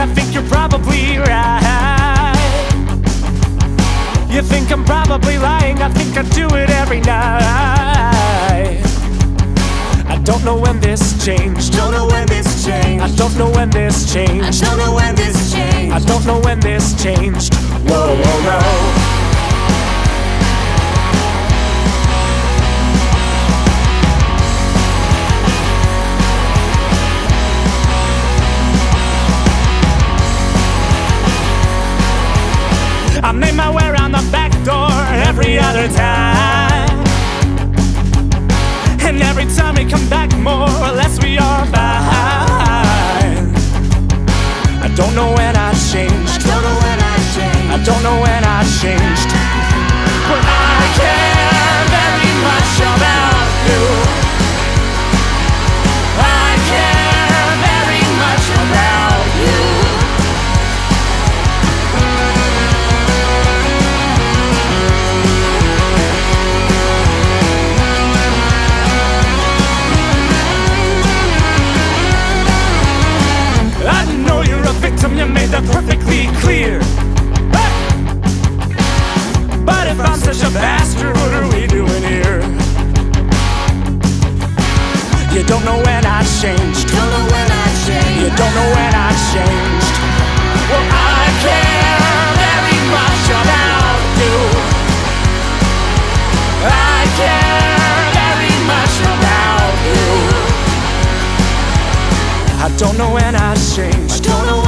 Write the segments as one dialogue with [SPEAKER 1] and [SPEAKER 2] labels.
[SPEAKER 1] I think you're probably right. You think I'm probably lying I think I do it every night. I don't know when this changed.
[SPEAKER 2] Don't know when this changed.
[SPEAKER 1] I don't know when this changed.
[SPEAKER 2] I don't know when this changed.
[SPEAKER 1] I don't know when this changed. Whoa, whoa, no don't know when I changed.
[SPEAKER 2] I Don't know when I changed.
[SPEAKER 1] I don't know when I changed. Victim, you made that perfectly clear. But if I'm such a bastard, what are we doing here? You don't know when I changed.
[SPEAKER 2] Don't know when I changed.
[SPEAKER 1] You don't know when I changed. Well, I care very much about you. I care very much about you. I don't know when I changed.
[SPEAKER 2] Don't know when I changed.
[SPEAKER 1] I don't know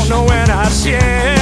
[SPEAKER 1] Don't know when I changed.